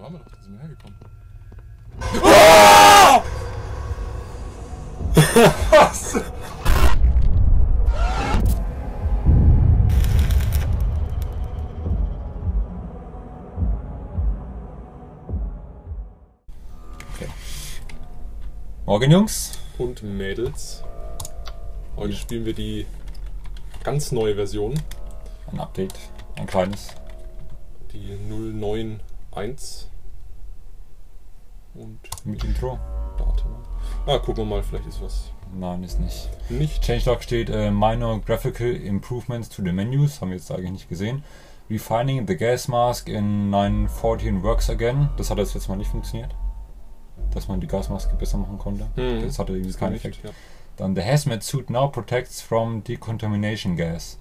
Da waren wir doch, da sind wir hergekommen. Was? Morgen, Jungs. Und Mädels. Heute spielen wir die ganz neue Version, Ein Update, ein kleines. die 091. Und Mit Intro. Datum. Ah, gucken wir mal, vielleicht ist was Nein, ist nicht. nicht. Changelog steht äh, Minor Graphical Improvements to the Menus, haben wir jetzt eigentlich nicht gesehen. Refining the gas mask in 914 works again. Das hat jetzt letztes Mal nicht funktioniert. Dass man die Gasmaske besser machen konnte. Hm. Das hatte irgendwie keinen Effekt. ja. Dann the hazmat suit now protects from decontamination gas.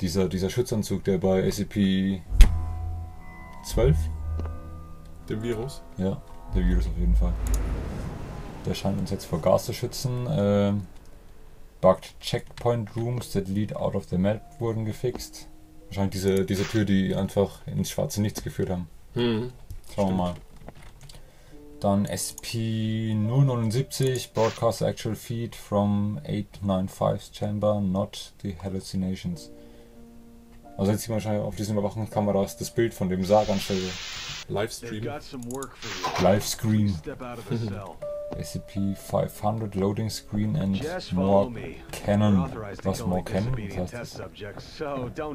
Dieser, dieser Schutzanzug, der bei SCP 12, Dem Virus. ja, der Virus auf jeden Fall. Der scheint uns jetzt vor Gas zu schützen. Ähm, bugged Checkpoint Rooms that lead out of the map wurden gefixt. Wahrscheinlich diese, diese Tür, die einfach ins schwarze Nichts geführt haben. Hm. Schauen wir mal. Dann SP079, Broadcast Actual Feed from 895's Chamber, not the hallucinations. Also jetzt sieht man wahrscheinlich auf diesen Überwachungskameras das Bild von dem Sarg anstelle. Livestream. Livescreen. Step out of the cell. SCP-500 Loading Screen and more Canon. Was more Canon? heißt das?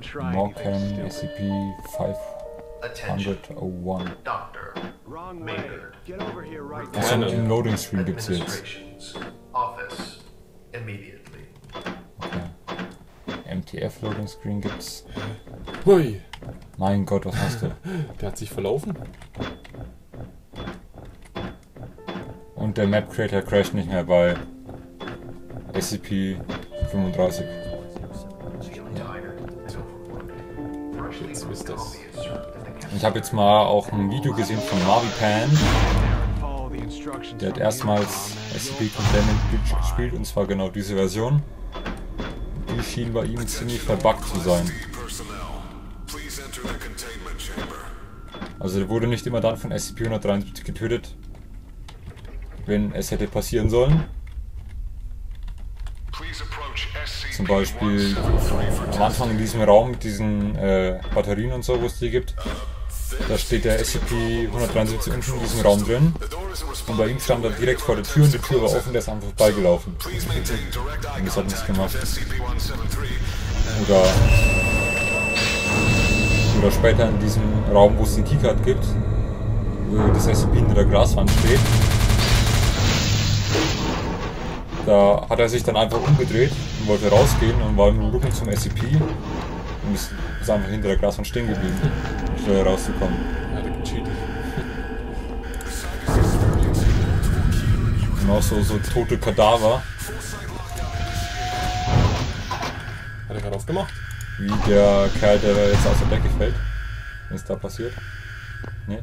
try More Canon stupid. Attention, SCP-501. Doctor. Wrong way. Maynard. Get over here right now. Achso, den Loading Screen gibt's jetzt. Office. Immediately. MTF Loading Screen gibt's. Hui, Mein Gott, was hast du? der hat sich verlaufen. Und der Map Creator crasht nicht mehr bei SCP 35. Tired. Freshly Jetzt from wisst ihr's. coffee is served at the Ich habe jetzt mal auch ein Video gesehen von Marvipan. Der hat erstmals SCP Containment Breach gespielt und zwar genau diese Version. Die schien bei ihm ziemlich verbuggt zu sein. Also der wurde nicht immer dann von SCP-173 getötet, wenn es hätte passieren sollen. Zum Beispiel am Anfang in diesem Raum mit diesen äh, Batterien und so, wo es die gibt. Da steht der SCP-173 unten in diesem Raum drin. Und bei ihm stand er direkt vor der Tür und die Tür war offen, der ist einfach vorbeigelaufen. Und das hat nichts gemacht. with SCP-173. Oder, oder später in diesem Raum, wo es den Keycard gibt, wo das SCP hinter der Glaswand steht. Da hat er sich dann einfach umgedreht und wollte rausgehen und war im Rücken zum SCP und ist, ist einfach hinter der Glaswand stehen geblieben, statt rauszukommen. Er hat gecheatet. Auch so, so tote Kadaver, Hat er gerade aufgemacht. wie der Kerl, der jetzt aus der Decke fällt. Was ist da passiert? Nee.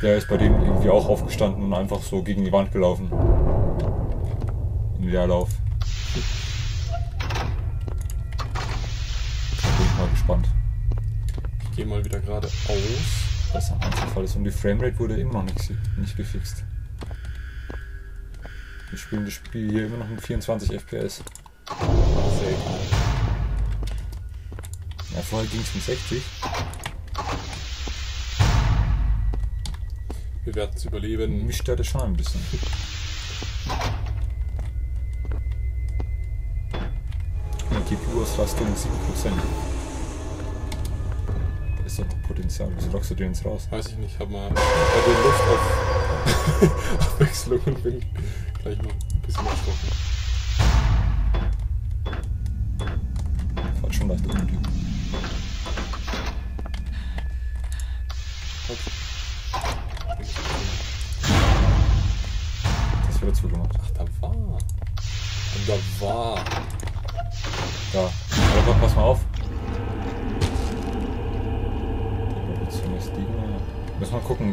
Der ist bei dem irgendwie auch aufgestanden und einfach so gegen die Wand gelaufen. Im Leerlauf. Da bin ich gehe mal wieder gerade aus. was am Einzelfall ist. Und die Framerate wurde immer noch nicht, nicht gefixt. Wir spielen das Spiel hier immer noch mit 24 FPS. Ja, vorher ging es mit 60. Wir werden es überleben. Mich stört das schon ein bisschen. Ja, GPU-Auslastung 7%. Da ist doch noch Potenzial. Wieso lockst du den jetzt raus? Weiß ich nicht, ich habe mal bei der Luft auf Abwechslung und bin gleich mal ein bisschen erschrocken. Fahrt schon leicht unnötig.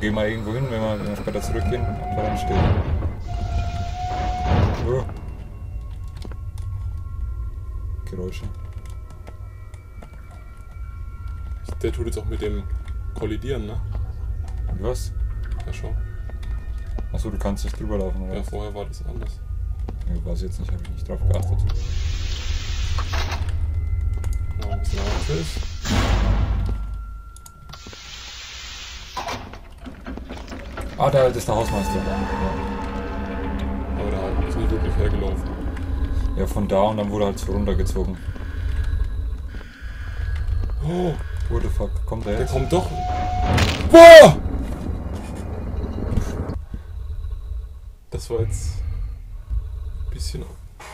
Geh mal irgendwo hin, wenn wir, später zurückgehen. Ob wir dann stehen. Oh. Geräusche. Der tut jetzt auch mit dem kollidieren, ne? Und was? Ja, schon. Achso, du kannst nicht drüber laufen, oder? Ja, vorher war das anders. Ja, weiß jetzt nicht, habe ich nicht drauf geachtet. Ja, ein bisschen ist. Ah, da ist der Hausmeister. Aber da ist nie wirklich hergelaufen. Ja, von da und dann wurde er halt so runtergezogen. Oh, What the fuck, kommt er der jetzt? kommt doch. Boah! Das war jetzt ein bisschen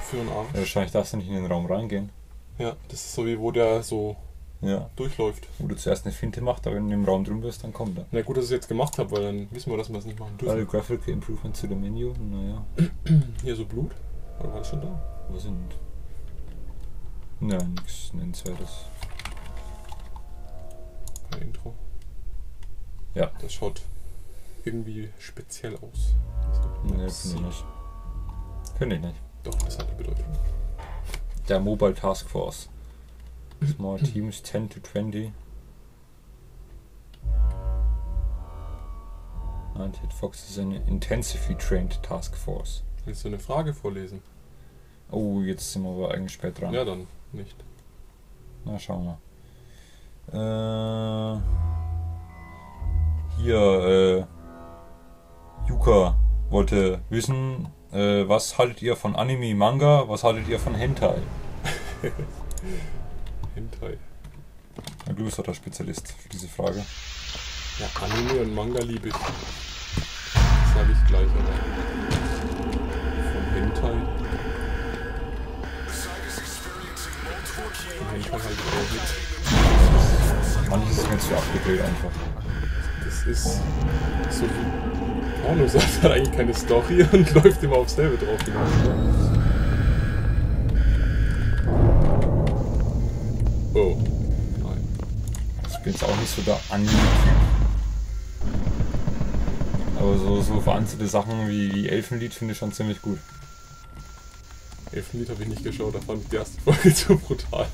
für den Arsch. Ja, wahrscheinlich darfst du nicht in den Raum reingehen. Ja, das ist so wie wo der so Ja. durchläuft. Wo du zuerst eine Finte machst, aber wenn du im Raum drin bist, dann kommt er. Na gut, dass ich es jetzt gemacht habe, weil dann wissen wir, dass wir es nicht machen Alle dürfen. Graphical Improvement zu dem Menü, naja, Hier so Blut? Oder war das schon da? wo sind? Ja, nichts Nennenswertes. Kein Intro. Ja. Das schaut irgendwie speziell aus. Nee, das- finde ich nicht. Finde ich nicht. Doch, das hat eine Bedeutung. Der Mobile Task Force. Small Teams 10 to 20. United Fox is an intensively trained task force. Willst du eine Frage vorlesen? Oh, jetzt sind wir aber eigentlich spät dran. Ja, dann nicht. Na, schauen wir. Äh, hier, äh, Yuka wollte wissen, äh, was haltet ihr von Anime, Manga, was haltet ihr von Hentai? Hentai. Ja, du bist doch der Spezialist für diese Frage. Ja, Anime und Manga liebe ich. Das sage ich gleich, aber. Von Hentai. Von Hentai halt auch nichts. Manches ist mir zu abgedreht einfach. Das ist so wie Pornos. Hat eigentlich keine Story und läuft immer aufs selbe drauf hinaus. Oh. Nein. Ich bin jetzt auch nicht so der Anime-Typ. Aber so, so vereinzelte Sachen wie, wie Elfenlied finde ich schon ziemlich gut. Elfenlied habe ich nicht geschaut, da fand ich die erste Folge zu brutal.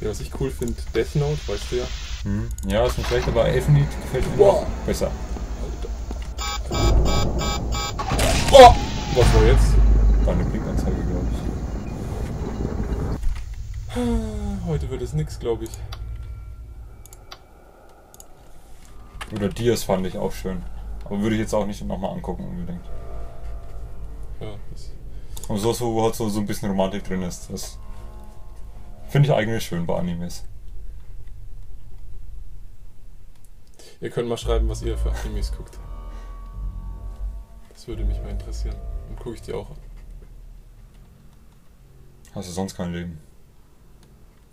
ja, was ich cool finde, Death Note, weißt du ja. Hm. Ja, ist nicht schlecht, aber Elfenlied gefällt mir Boah. besser. Oh! Was war jetzt? War eine Blinkanzeige. Heute wird es nix, glaube ich. Oder Dias fand ich auch schön. Aber würde ich jetzt auch nicht nochmal angucken unbedingt. Ja, das Und so, so, wo halt so, so ein bisschen Romantik drin ist. Das finde ich eigentlich schön bei Animes. Ihr könnt mal schreiben, was ihr für Animes guckt. Das würde mich mal interessieren. Dann gucke ich die auch an. Hast du sonst kein Leben?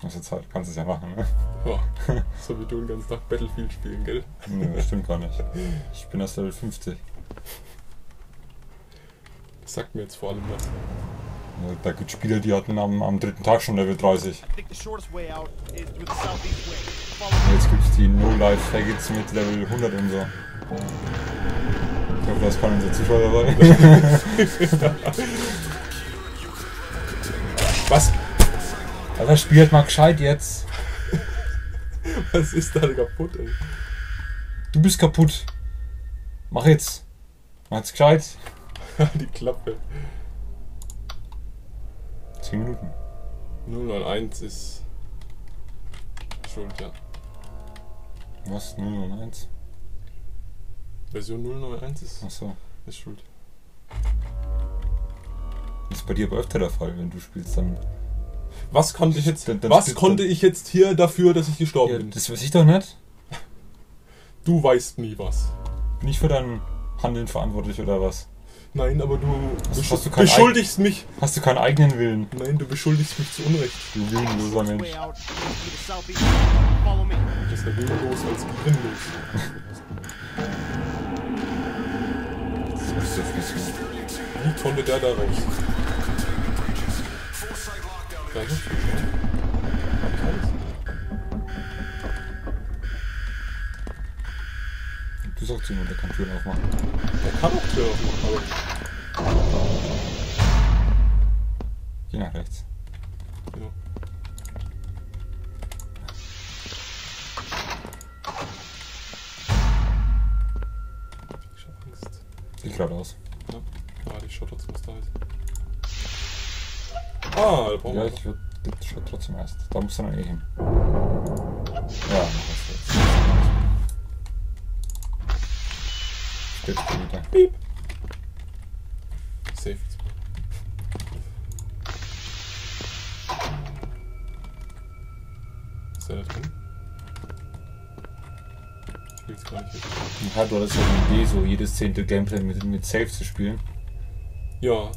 Hast du Zeit, kannst es ja machen, ne? Boah, so wie du den ganzen Tag Battlefield spielen, gell? Nö, das stimmt gar nicht. Ich bin erst Level 50. Das sagt mir jetzt vor allem was. Ja, Da gibt Spieler, die hatten am, am dritten Tag schon Level 30. I think the shortest way out is through the southeast wing. Follow me. Und jetzt gibt es die No-Life-Faggots mit Level 100 und so. Ich hoffe, da ist kein unser Zuschauer dabei. Was? Alter, spielt mal gescheit jetzt. Was ist da kaputt, ey? Du bist kaputt. Mach jetzt. Mach jetzt gescheit. die Klappe. 10 Minuten. 091 ist schuld, ja. Was? 001? Version 091 ist, Achso. ist schuld. Das ist bei dir aber öfter der Fall, wenn du spielst, dann. Was konnte ich jetzt, was konnte ich jetzt hier dafür, dass ich gestorben bin? das weiß ich doch nicht. Du weißt nie was. Bin ich für dein Handeln verantwortlich oder was? Nein, aber du, Hast- hast du beschuldigst mich. Hast du keinen eigenen Willen? Nein, du beschuldigst mich zu Unrecht. Du willenloser Mensch. Das ist ja willenlos als bisschen. Wie konnte der da raus? Da ist es. Hab ich alles. Du sagst ihm, der kann Türen aufmachen. Der kann auch Tür aufmachen, aber. Geh nach rechts. Da musst du dann eh hin. Ja, mach das jetzt. Du wieder. Piep. Safe. Ist der da drin? Ich will's gar nicht wissen. Ja, du hattest ja die Idee, so jedes zehnte Gameplay mit, mit Safe zu spielen. Ja.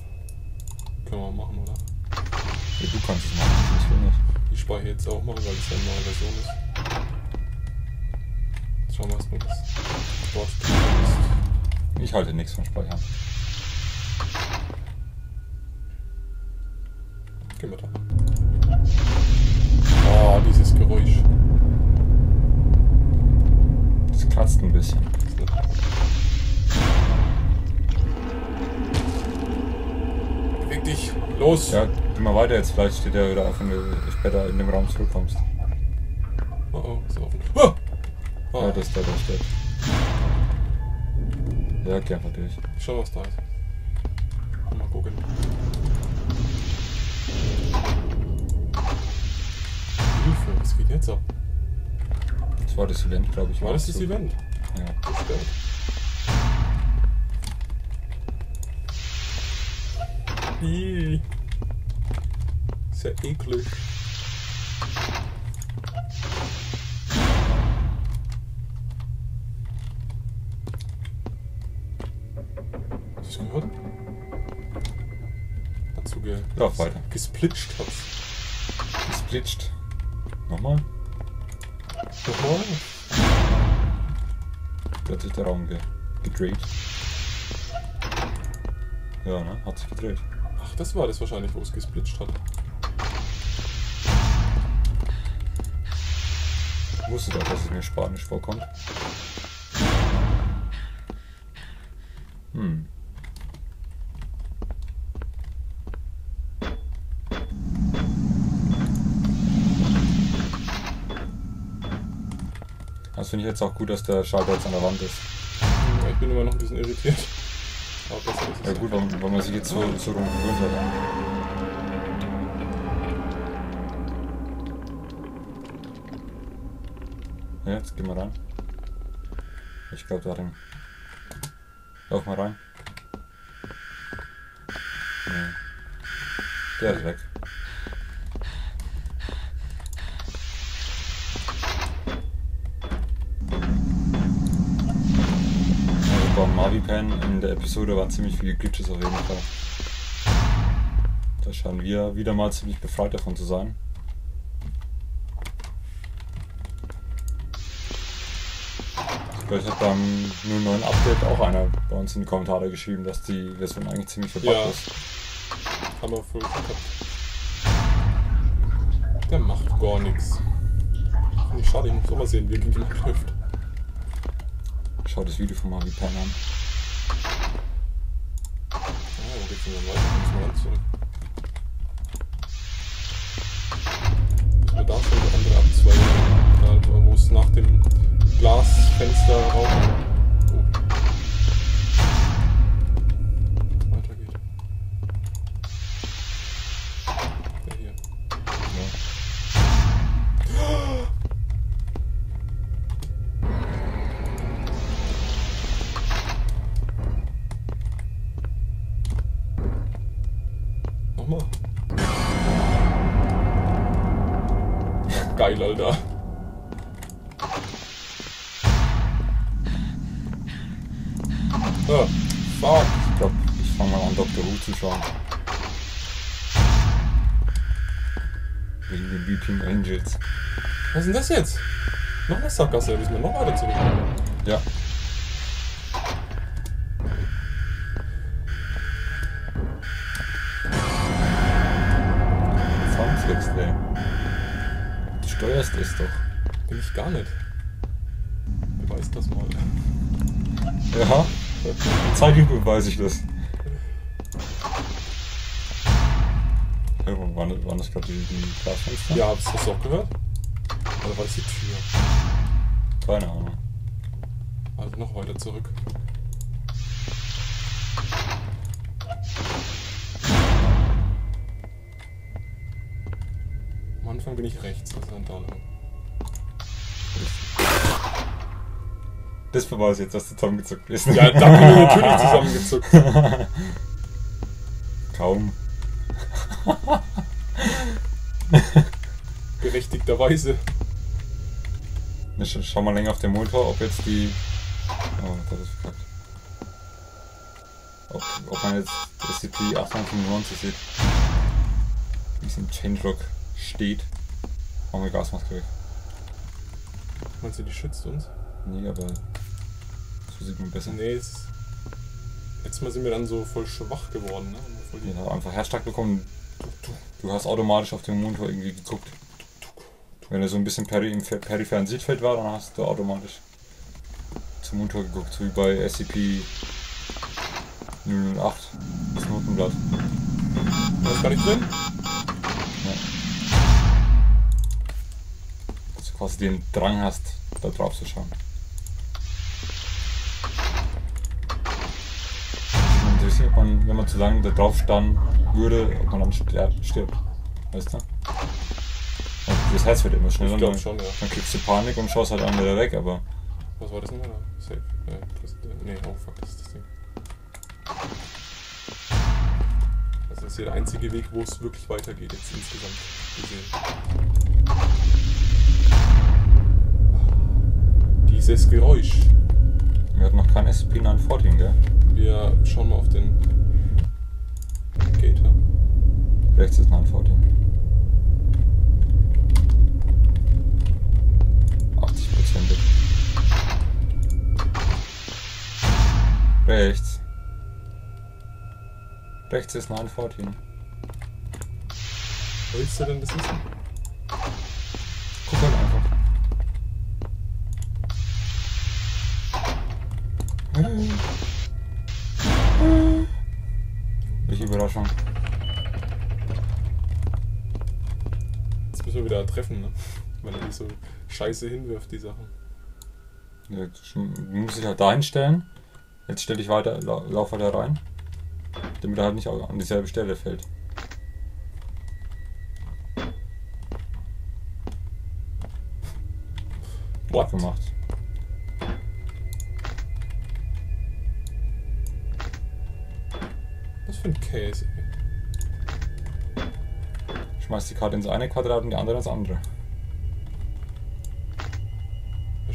Können wir machen, oder? Ja, du kannst es machen, ich will nicht. Ich speichere jetzt auch mal, weil es ja eine neue Version ist. Schauen wir erstmal, was dort drin ist. Ich halte nichts von Speichern. Gehen wir da. Oh, dieses Geräusch. Das kratzt ein bisschen. Beweg dich! Los! Ja, mal weiter jetzt, vielleicht steht er wieder auf, wenn du später in dem Raum zurückkommst. Oh oh, ist offen. Ah! Ah, Ja, das ist der, der steht. Ja, geh einfach durch. Schau, was da ist. Mal gucken. Hilfe, was geht jetzt ab? Das war das Event, glaube ich. War das das. Event? Ja. Das stimmt. Ih. Ist ja eklig. Hast du gehört? Dazu ge Lauf weiter. gesplitscht hast. Gesplitscht. Nochmal? Nochmal? Da hat sich der Raum ge gedreht. Ja, ne? Hat sich gedreht. Ach, das war das wahrscheinlich, wo es gesplitscht hat. Ich wusste doch, dass es mir Spanisch vorkommt. Hm. Das finde ich jetzt auch gut, dass der Schalter jetzt an der Wand ist. Ja, ich bin immer noch ein bisschen irritiert. Ja gut, weil, weil man sich jetzt so, so rum hat. Ja, jetzt gehen wir rein. Ich glaube darin. Lauf mal rein. Nee. Der ist weg. Also Mavipan in der Episode waren ziemlich viele Glitches auf jeden Fall. Da scheinen wir wieder mal ziemlich befreit davon zu sein. Vielleicht hat beim 09 Update auch einer bei uns in die Kommentare geschrieben, dass die Version eigentlich ziemlich verbuggt Ja. ist. Haben wir voll verkackt. Der macht gar nichts. Finde ich schade, ich muss auch mal sehen, wie er gegen ihn läuft. Schau das Video von Mavipan an. Ah, Da müssen wir ganz zurück. Müssen wir da schon die andere abzweigen? Da, wo es nach dem Glasfenster rauf. Ist denn das jetzt? Noch eine Sackgasse, müssen wir noch weiter zurück. Ja. Soundwechsel. Du steuerst es doch. Bin ich gar nicht. Beweis das mal. Ja. Zeitlupe beweise ich das. Waren, waren das gerade die, die Glasfenster? Ja, hast du das auch gehört? Oder war das die Tür? Keine Ahnung. Also noch weiter zurück. Am Anfang bin ich rechts, also dann da lang. Das verbaut jetzt, dass du zusammengezuckt bist. Ja, da bin ich natürlich zusammengezuckt. Kaum. Berechtigterweise. Wir sch schau mal länger auf den Motor, ob jetzt die. Oh, das ist verkackt. Ob, ob man jetzt SCP-895 sieht. Wie es im Changelog steht. Machen wir Gasmaske weg. Meinst du, die schützt uns? Nee, aber so sieht man besser. Nee, Jetzt mal sind wir dann so voll schwach geworden, ne? Voll Ja, einfach Hashtag bekommen. Du hast automatisch auf dem Monitor irgendwie geguckt. Wenn er so ein bisschen peri im peripheren Sichtfeld war, dann hast du automatisch zum Monitor geguckt, so wie bei SCP 008, das Notenblatt. Da ist gar nicht drin? Ja. Dass du quasi den Drang hast, da drauf zu schauen. Mich interessiert, ob man, wenn man zu lange da drauf stand würde, ob man dann stirbt. Weißt du? Das Herz wird immer schneller. Ich glaub dann, schon, ja. dann kriegst du Panik und schaust halt an wieder weg, aber Was war das nochmal da? Safe. Äh, das, äh, nee, oh fuck, das ist das Ding. Das ist hier der einzige Weg, wo es wirklich weitergeht, jetzt insgesamt gesehen. Dieses Geräusch. wir hatten noch kein SCP-914, gell? Wir schauen mal auf den Gator. Rechts ist 914. 80 Prozent. Rechts. Rechts ist 914. Wo willst du denn das wissen? Guck halt einfach. Welche Überraschung. Jetzt müssen wir wieder treffen, ne? Weil er die so scheiße hinwirft, die Sachen. Ja, Du musst dich halt da hinstellen. Jetzt stell dich weiter, lau- lauf weiter rein. Damit er halt nicht an dieselbe Stelle fällt. What? gemacht. Was für ein Käse, ey. Schmeißt die Karte ins eine Quadrat und die andere ins andere.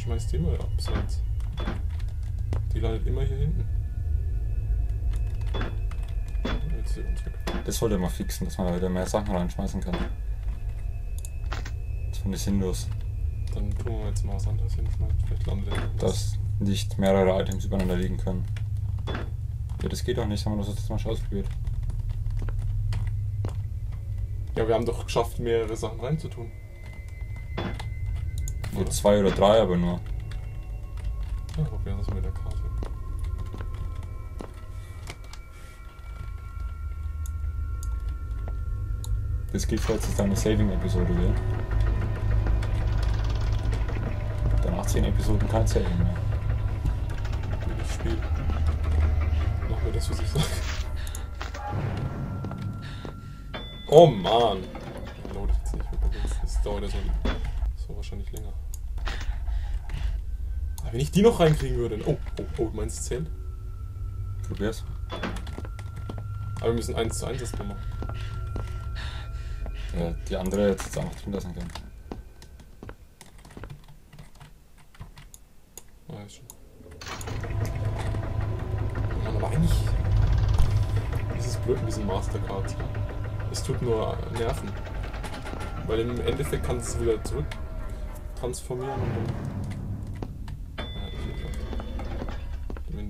Schmeißt die immer abseits? Die landet immer hier hinten. Jetzt wir uns weg. Das sollte man fixen, dass man da wieder mehr Sachen reinschmeißen kann. Das finde ich sinnlos. Dann tun wir jetzt mal was anderes hinschmeißen. Vielleicht landet er. Dass nicht mehrere Items übereinander liegen können. Ja, das geht doch nicht, haben wir das jetzt mal schon ausprobiert. Ja, wir haben doch geschafft, mehrere Sachen reinzutun. Nur zwei oder drei, aber nur. Ja, probieren wir das mit der Karte. Das gilt jetzt als deine Saving-Episode, gell? Danach 10 Episoden kein Saving mehr. Gutes Spiel. Machen wir das, was ich sage. Oh man! Er loadet jetzt nicht übrigens. Das dauert ja so wahrscheinlich länger. Aber wenn ich die noch reinkriegen würde. Oh, oh, oh, du meinst es zählt? Probier's. Aber wir müssen 1 zu 1 erstmal machen. Ja, die andere jetzt auch noch drin lassen können. Ah, ist schon. Mann, aber eigentlich ist es blöd mit diesen Mastercards. Es tut nur nerven. Weil im Endeffekt kannst du es wieder zurück transformieren und dann.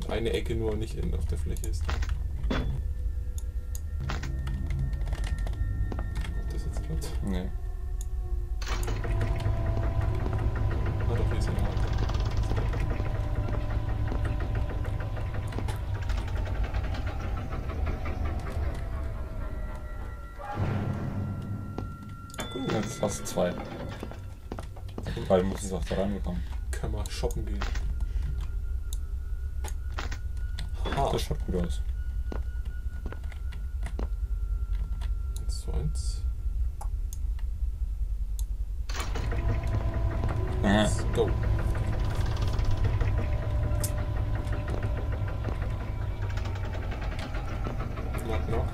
Eine Ecke nur nicht in, auf der Fläche ist. Ob das jetzt klappt? Nee. Ah doch, hier ist eine Hand. Gut. Jetzt hast du zwei. Weil du musst es auch da reinbekommen. Können wir shoppen gehen. Ha, Das schaut gut aus. 1 zu 1. Let's go. Knock, knock.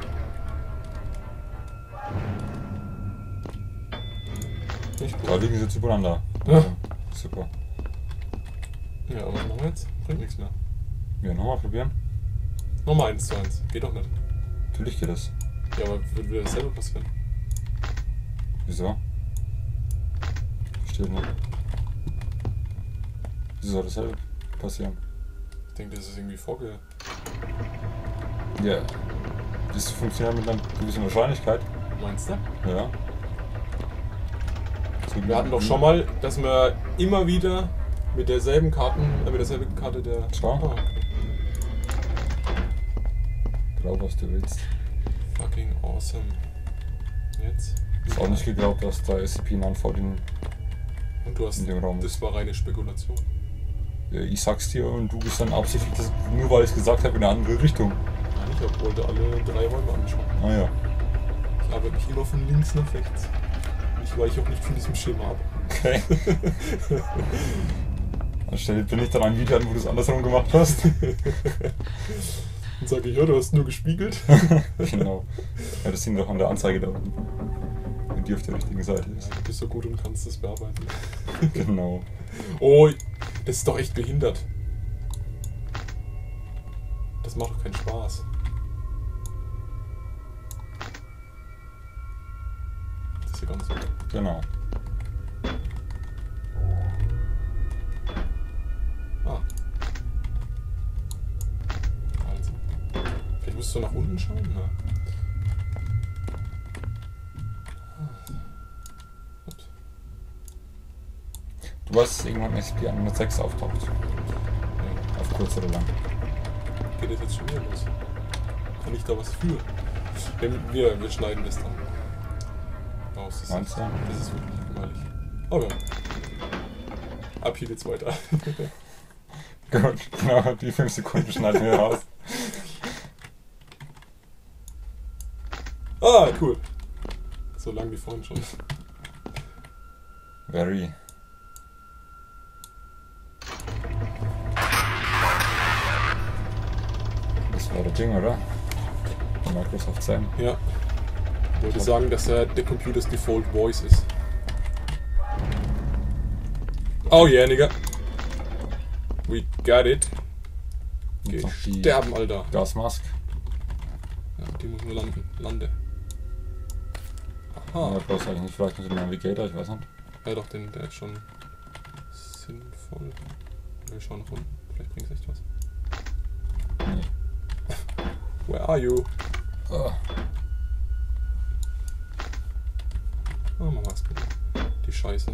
Nicht Da gut. liegen sie jetzt übereinander. Ja. Also, super. Ja, aber was machen wir jetzt? Bringt nichts mehr. Ja, nochmal probieren. Nochmal 1 zu 1. Geht doch nicht. Natürlich geht das. Ja, aber wird wieder dasselbe passieren. Wieso? Verstehe nicht. Wieso soll dasselbe passieren? Ich denke, das ist irgendwie vorge... Ja. Das funktioniert mit einer gewissen Wahrscheinlichkeit. Meinst du? Ja. So Wir hatten doch schon mal, dass wir immer wieder mit derselben Karten, äh, mit derselben Karte der... Schau. Glaub, was du willst. Fucking awesome. Jetzt? Ist auch nicht geglaubt, dass da SCP-914 Und du hast... in dem Raum Das war reine Spekulation. Ich sag's dir und du bist dann absichtlich, nur weil ich es gesagt habe, in eine andere Richtung. Nein, ich wollte alle drei Räume anschauen. Ah ja. Ich arbeite nicht immer von links nach rechts. Ich weiche auch nicht von diesem Schema ab. Okay. Dann stell dir nicht dann ein Video an, wo du es andersrum gemacht hast. Und sage ich, ja, du hast nur gespiegelt. genau. Ja, das sehen wir doch an der Anzeige da unten. Wenn die auf der richtigen Seite ist. Du bist so gut und kannst das bearbeiten. Genau. Oh, das ist doch echt behindert. Das macht doch keinen Spaß. Das ist ja ganz gut. Genau. Du nach unten schauen, ne? Du weißt, dass irgendwann SCP-106 auftaucht. Ja. Auf kurz oder lang. Geht das jetzt schon wieder los? Kann ich da was für? Wir, wir, wir schneiden das dann raus. Das Meinst ist, du? das ist wirklich. Oh ja. Ab hier geht's weiter. Gut, genau. Die 5 Sekunden schneiden wir raus. ah, cool. So lang wie vorhin schon. Very. Das war der Ding, oder? Der Microsoft Sam. Ja. Ich wollte sagen, dass er der Computers Default Voice ist. Oh yeah, Nigga. We got it. Geh sterben, Alter. Gasmask. Ja, die muss nur landen. Lande. Ja, Aha. bloß eigentlich nicht. Vielleicht mit dem Navigator, ich weiß nicht. Ja doch, den, der ist schon sinnvoll. Wir schauen nach unten. Vielleicht bringt es echt was. Nee. Where are you? Ah, Oh, mach was bitte. Die Scheiße.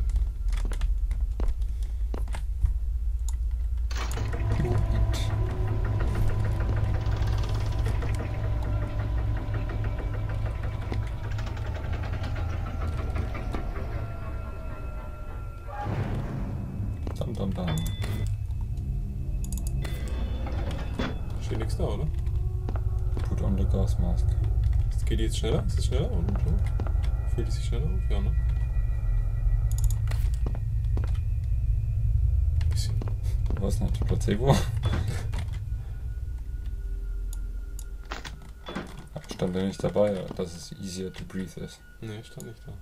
Jetzt schneller? Ist es schneller? Oder? Fühlt es sich schneller auf? Ja, ne? Bisschen. Was nicht? Placebo? Aber Stand ja nicht dabei, dass es easier to breathe ist. Nee, stand nicht da.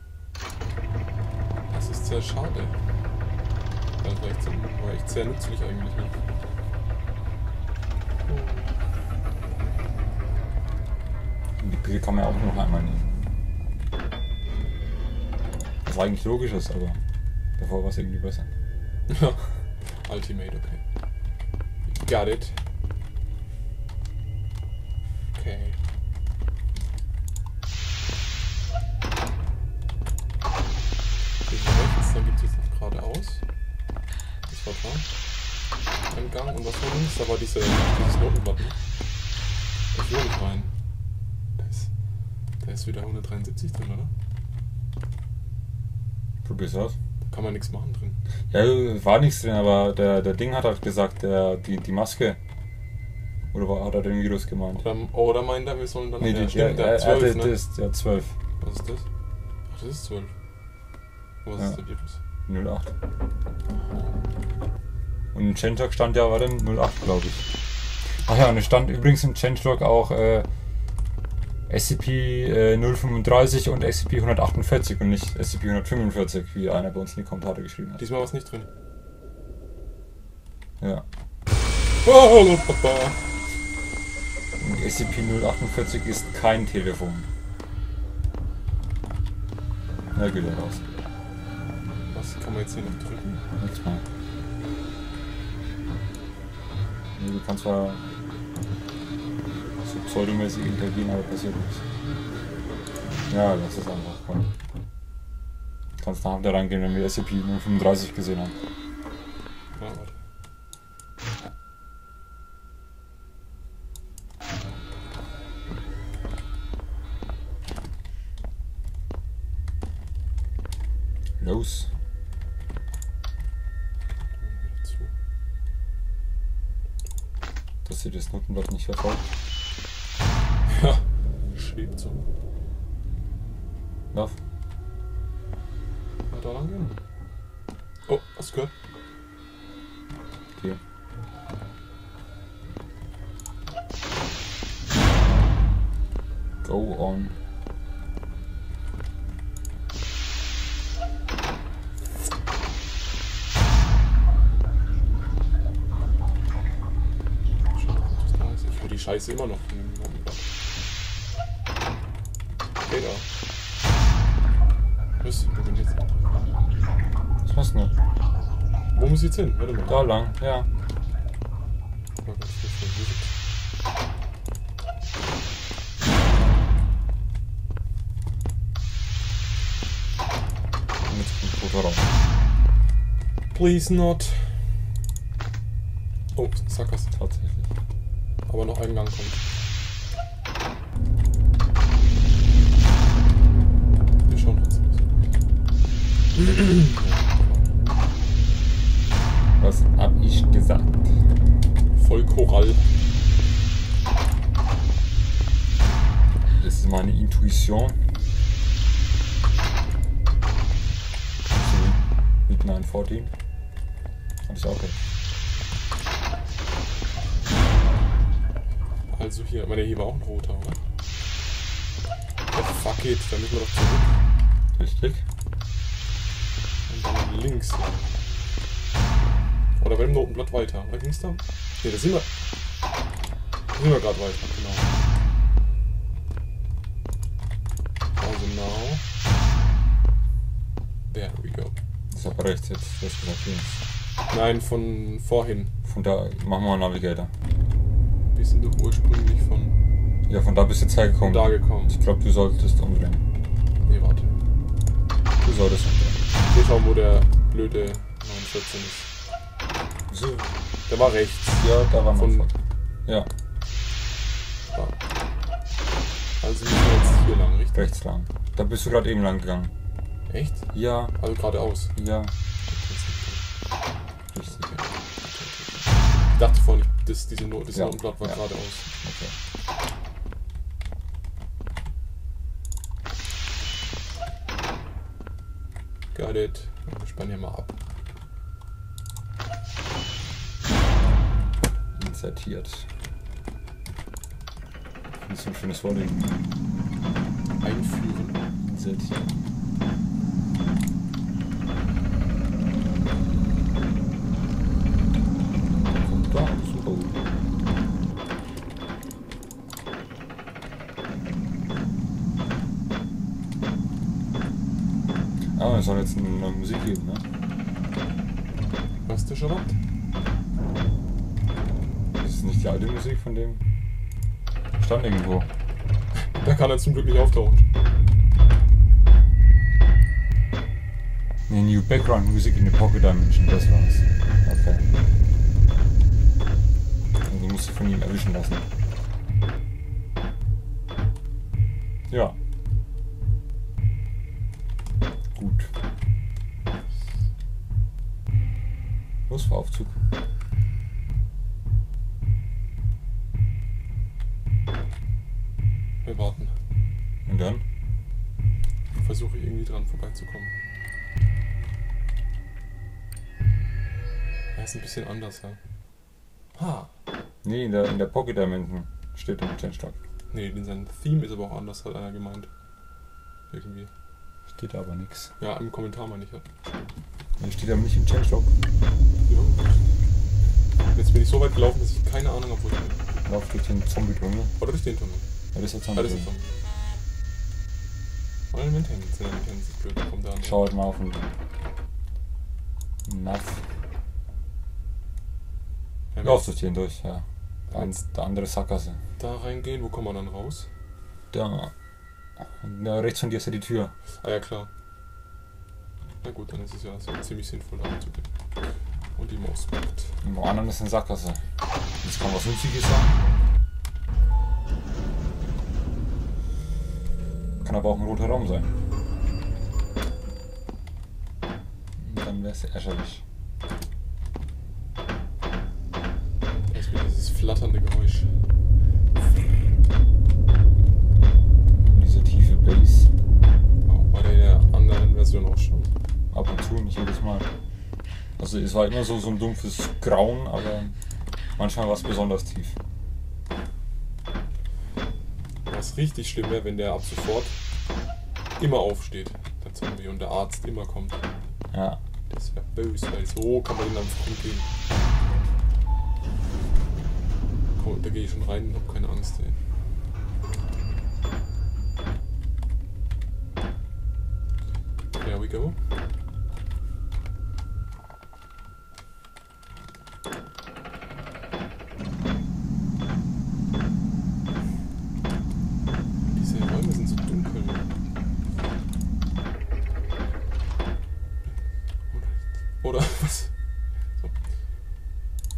Das ist sehr schade. Weil war echt, war echt sehr nützlich eigentlich. Ne? Und die kann man ja auch noch einmal nehmen. Was eigentlich logisch ist, aber davor war es irgendwie besser. Ultimate, okay. Got it. Okay. Rechts, dann gibt es jetzt noch geradeaus. Das war da. Ein Gang und was war links? Da war diese, dieses Notenblatt, ne? Ich will nicht rein. Ist, wieder 173 drin, oder? Probier's aus. Da kann man nichts machen drin. Ja, war nichts drin, aber der, der Ding hat halt gesagt, der, die, die Maske. Oder war, hat er den Virus gemeint? Oder, oder meint er, wir sollen dann. Nee, die, ja, stimmt, der, der hat er- er 12, hat ne? das, der hat 12. Was ist das? Ach, das ist 12. Was Ja. ist der Virus? 08. Und im Changelog stand ja, war dann 08, glaube ich. Ach ja, und es stand übrigens im Changelog auch äh, SCP äh, 035 und SCP 148 und nicht SCP 145, wie einer bei uns in die Kommentare geschrieben hat. Diesmal war es nicht drin. Ja. Oh, Papa. Und SCP-048 ist kein Telefon. Na geht er raus. Was kann man jetzt hier noch drücken? Nichts mehr. Nee, du kannst zwar pseudomäßig interagieren, aber passiert nichts. Ja, lass es einfach. Komm. Kannst nachher wieder reingehen, wenn wir SCP-035 gesehen haben. Go on. Ich höre die Scheiße immer noch. Okay, da. Was? Wo bin ich jetzt? Was machst du denn? Wo muss ich jetzt hin? Warte mal. Da lang, ja. Please not. Oh, Sackgasse. Tatsächlich. Aber noch ein Gang kommt. Wir schauen trotzdem. Was hab ich gesagt? Voll Korall. Das ist meine Intuition. Mit 914. Auch recht. Also hier, meine hier war auch ein roter, oder? Oh, fuck it, da müssen wir doch zurück. Richtig. Und dann links. Oder bei dem roten Blatt weiter. Oder ging's da? Ne, da sind wir. Da sind wir gerade weiter, genau. Also now. There we go. Das ist aber rechts jetzt. Du hast gesagt links. Nein, von vorhin. Von da machen wir einen Navigator. Wir sind doch ursprünglich von Ja, von da bist du jetzt hergekommen. da gekommen. Ich glaube, du solltest umdrehen. Nee, warte. Du solltest umdrehen. Wir schauen, wo der blöde 914 ist. So. Der war rechts. Ja, da wir Von- vor. Ja, Da. Also müssen wir jetzt hier lang, richtig? rechts lang. Da bist du gerade eben lang gegangen. Echt? Ja, Also geradeaus. ja, das, diese Not, das Ja, Notenblatt war ja. geradeaus. Okay. Got it. Wir spannen hier mal ab. Insertiert. Das ist ein schönes Wort. Einführen. Insertiert. Kommt da, super gut. Ah, es soll jetzt eine neue Musik geben, ne? Hörst du schon was? Das ist nicht die alte Musik von dem. Stand irgendwo. Da kann er zum Glück nicht auftauchen. Nee, New Background Music in the Pocket Dimension, das war's. Okay. Also musst du von ihm erwischen lassen. Bisschen anders, ja. Ha. Nee, in der, in der Pocket Dimension steht im Changestock. Nee, in seinem Theme ist aber auch anders, hat einer gemeint. Irgendwie. Steht aber nichts. Ja, im Kommentar meine ich ja. Hier steht aber nicht im Changestock. ja. Jetzt bin ich so weit gelaufen, dass ich keine Ahnung habe, wo ich bin. Lauf durch den Zombie-Tunnel. Oder durch den Tunnel. Ja, das ist der Ah, das ist. Oder. Ja, Maintenance ist blöd, da kommt der andere. Schau halt mal auf den Nav. Ja, Lauf durch den durch, ja. Der, an- der andere Sackgasse. Da reingehen, wo kommen wir dann raus? Da. Da rechts von dir ist ja die Tür. Ah ja, klar. Na gut, dann ist es ja so ziemlich sinnvoll, da reinzugehen. Und die Maus. Und wo anderen ist eine Sackgasse. Das kann was Nützliches sein. Kann aber auch ein roter Raum sein. Und dann wäre es ärgerlich. Da ist wieder dieses flatternde Geräusch. Diese tiefe Bass. Wow, war der anderen Version auch schon. Ab und zu, nicht jedes Mal. Also es war immer so, so ein dumpfes Grauen, aber manchmal war es besonders tief. Was richtig schlimm wäre, wenn der ab sofort immer aufsteht, der Zombie, und der Arzt immer kommt. Ja. Das wäre böse, weil so kann man den einfach umgehen. Komm, da gehe ich schon rein hab keine Angst, ey. There we go. So. Oder, was?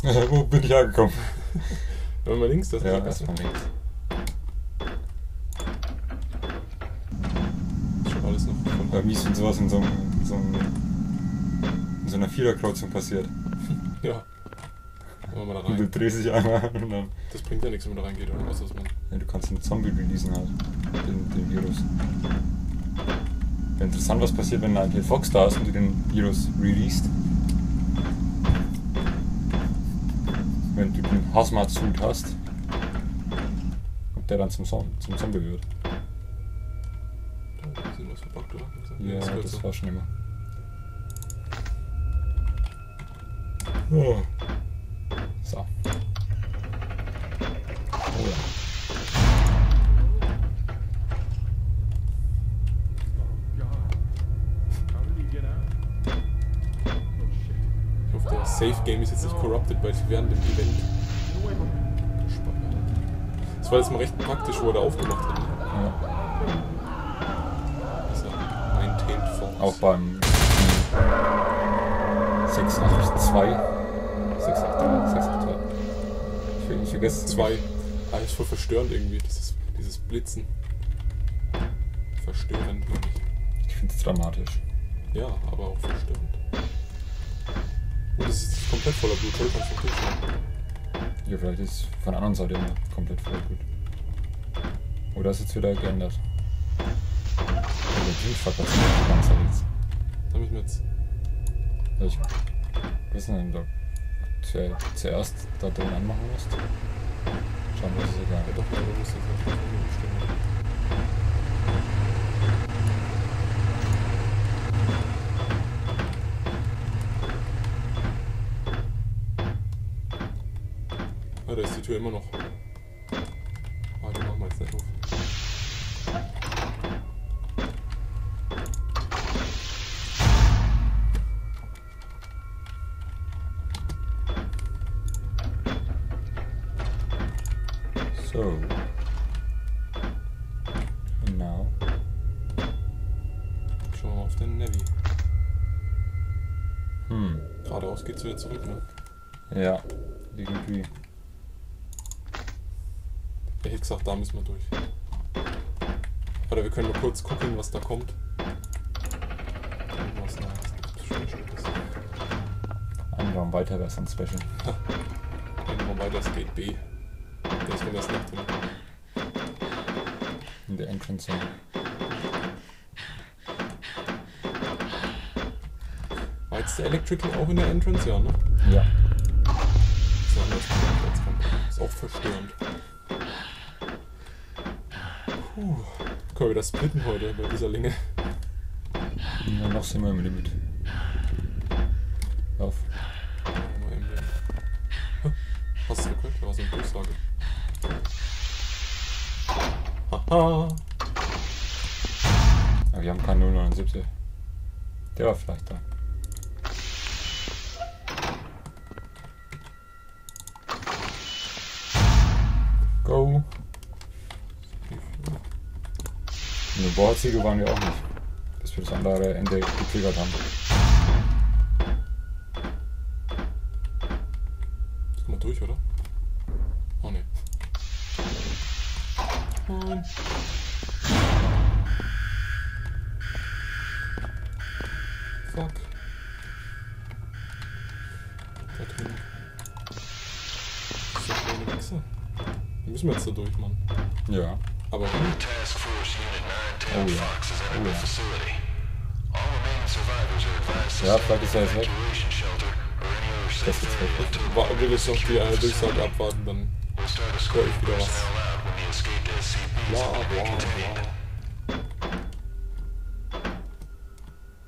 Wo bin ich angekommen? Wenn man links, das ist Ja, erstmal links. Schon alles noch von Bei mies, wenn sowas in so, einem, in so, einem, in so einer Viererkreuzung passiert. Ja. Wenn man da Und du rein. drehst dich einmal und dann. Das bringt ja nichts, wenn man da reingeht, oder was ist man? Ja, du kannst einen Zombie releasen halt. Den, den Virus. Wäre interessant, was passiert, wenn ein Fox da ist und du den Virus released. Wenn du den Hazmat-Suit hast. Und der dann zum, Zom zum Zombie wird. Da oder? Ja, das so. war schon immer. Oh. So. Oh ja. Safe Game ist jetzt nicht corrupted bei während dem Event. Das war jetzt mal recht praktisch, wo er da aufgemacht hat. Ne? ja. Er maintained Forms. Auch beim 682. 683, 682. Ich, ich vergesse Zwei. Ah, ist voll verstörend irgendwie, dieses, dieses Blitzen. Verstörend, meine ich. Ich finde es dramatisch. Ja, aber auch verstörend. Und es ist komplett voller Blut, voll kannst du. Ja, vielleicht ist es von der anderen Seite immer komplett voll gut. Oder ist jetzt wieder geändert? Hat sich die ganze Zeit jetzt. Da müssen wir jetzt. Ich weiß nicht, ob du zu- zuerst da drin anmachen musst. Schauen wir, ist egal. Ja, doch, ja, du musst jetzt halt umstellen. Ah, Tür immer noch. Ah, die machen wir jetzt nicht auf. So. And now. Schauen wir mal auf den Navi. Hm. Geradeaus geht's wieder zurück, ne? Ja. Irgendwie. Ich hätte gesagt, da müssen wir durch. Oder wir können nur kurz gucken, was da kommt. Irgendwas Neues. Das ist schon Schönes. Ein Raum weiter wäre es ein Special. Ein Raum weiter, es geht B. Der ist mir erst nach dem. In der Entrance Zone. Ah jetzt der Electrical auch in der Entrance? Ja, ne? Ja. Das anders als Kampf. Ist auch verstörend. Puh. Können wir das splitten heute bei dieser Länge? Ja, noch sind wir im Limit. Lauf. Hast du es gehört? Da war so eine Durchsage. Haha. Aber wir haben keinen 079. Der war vielleicht da. Go. In der Bordsiegel waren wir auch nicht. Bis wir das andere Ende getriggert haben. Jetzt kommen wir durch, oder? Oh ne. Nein. Fuck. Da drin. Das ist doch eine Wichse. Da müssen wir jetzt da durch, Mann. Ja. Aber Task Force Unit 910 Oh, ja. Fox has entered Oh, the ja. facility. All remaining survivors are advised to Ja, vielleicht ist er jetzt weg. evacuation shelter or any other safe ist weg. area until wa- will ich noch die eine Durchsage abwarten, dann höre ich wieder was. Bla bla bla.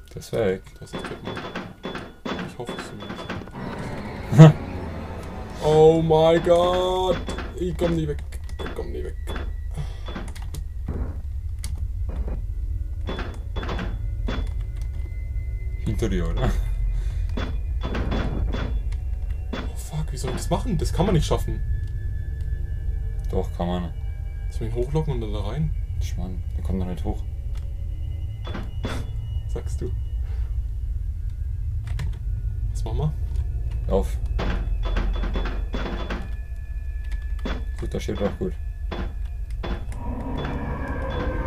Der ist weg. Das ist Mann. Ich hoffe es zumindest. oh mein Gott! Ich komm nie weg. Ich komm nie weg. Oder? Oh fuck, wie soll ich das machen? Das kann man nicht schaffen. Doch, kann man. Soll ich ihn hochlocken und dann da rein? Schmarrn, der kommt doch nicht hoch. Sagst du. Was machen wir? Lauf. Gut, da steht auch gut.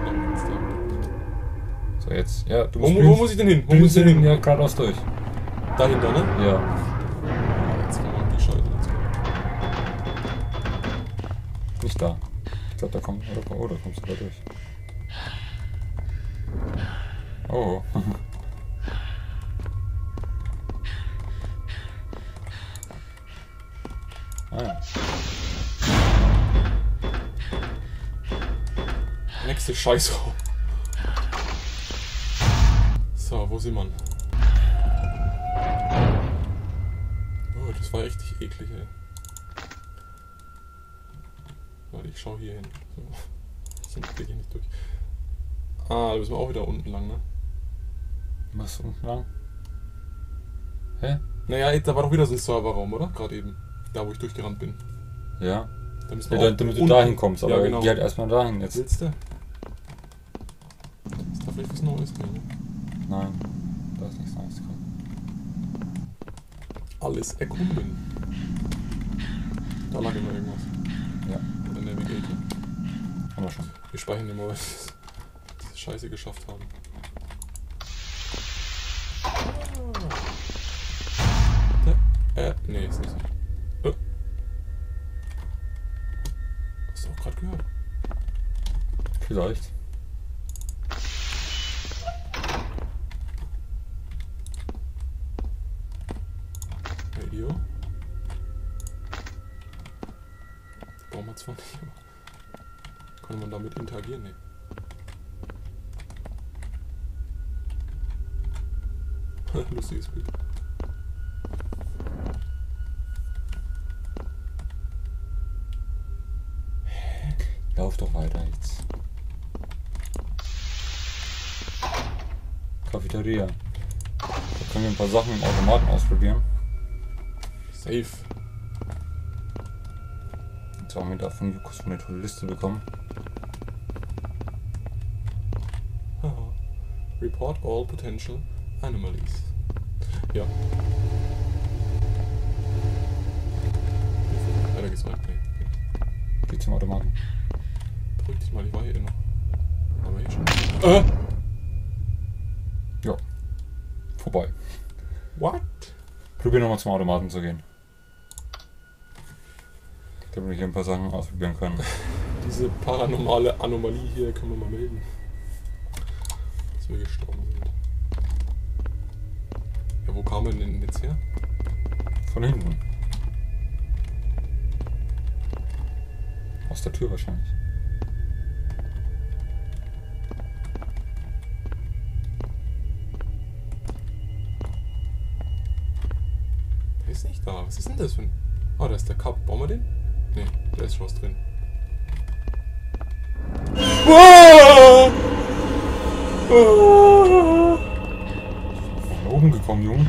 Dann geht's da. So, jetzt. Ja, du Wo, musst wo, muss ich denn hin? Wo muss ich denn hin? Ja, geradeaus durch. Dahinter, ne? Ja. Jetzt machen wir die Scheiße. Nicht da. Ich glaube, da kommt. Oh, da kommst du da durch. Oh. ah, ja. Nächste Scheißraum. Wo sind wir? Oh, das war richtig eklig, ey. Warte, ich schau hier hin. So. Sonst krieg ich nicht durch. Ah, da müssen wir auch wieder unten lang, ne? Was unten lang? Hä? Naja, da war doch wieder so ein Serverraum, oder? Gerade eben. Da, wo ich durchgerannt bin. Ja. Da müssen ja wir dann, auch damit du unten- dahin kommst, aber ja, genau. geh halt erstmal dahin jetzt. Willst du? Ist da vielleicht was Neues? Ne? Nein. Da ist nichts Neues drin. Alles erkunden. Da lag immer irgendwas. Ja, Der Navigator. haben wir schon. Wir speichern immer, weil wir diese Scheiße geschafft haben. Da, äh, nee, ist nicht. Äh. Hast du auch gerade gehört? Vielleicht. Radio? Brauchen wir zwar nicht, aber. Kann man damit interagieren? Nee. Lustiges Bild. Lauf doch weiter jetzt. Cafeteria. Da können wir ein paar Sachen im Automaten ausprobieren. Safe. Jetzt haben wir da von Lukas eine tolle Liste bekommen. Report all potential anomalies. Ja. Weiter geht's. Nee. Geht zum Automaten. Beruhig dich mal, ich war hier noch. Aber hier schon. Äh! Vorbei. What? Probier nochmal zum Automaten zu gehen. Damit wir hier ein paar Sachen ausprobieren können. Diese paranormale Anomalie hier können wir mal melden. Dass wir gestorben sind. Ja, wo kam er denn jetzt her? Von hinten. Aus der Tür wahrscheinlich. Nicht da. Was ist denn das für ein. Oh, da ist der Cup. Bauen wir den? Nee, da ist schon was drin. Ah! Ah! Von oben gekommen, Junge.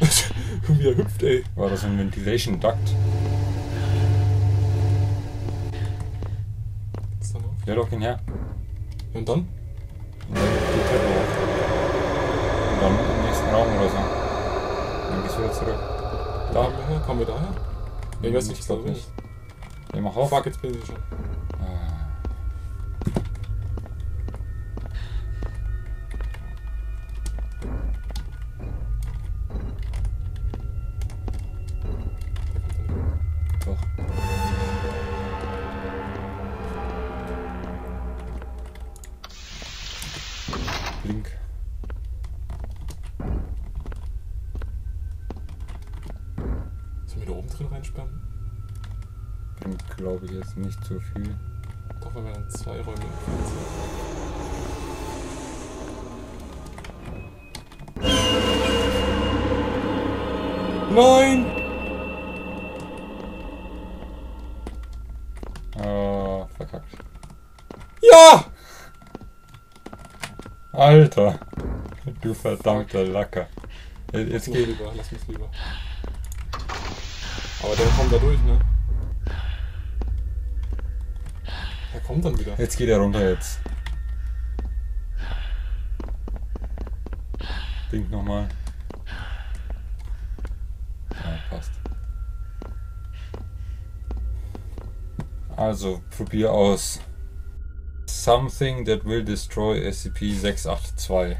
Wie er hüpft, ey. War das ein Ventilation Duct? Ist da noch? Ja, doch, gehen her. Und dann? Und dann die Treppe hoch. Und dann im nächsten Raum oder so. Dann gehst du wieder zurück. Da kommen wir daher? Ich weiß nicht, Ich glaub glaube nicht. Ja, mach auf. Fuck, jetzt bin ich schon. Reinsperren? Bringt, glaube ich, jetzt nicht so viel. Doch, wenn wir dann zwei Räume sind. Nein! Ah, verkackt. Ja! Alter! Du verdammter Lacker. Jetzt Lass mich geht. lieber, lass mich lieber. Aber der kommt da durch, ne? Der kommt dann wieder. Jetzt geht er runter jetzt. Blink nochmal. Ja, passt. Also, probier aus. Something that will destroy SCP-682.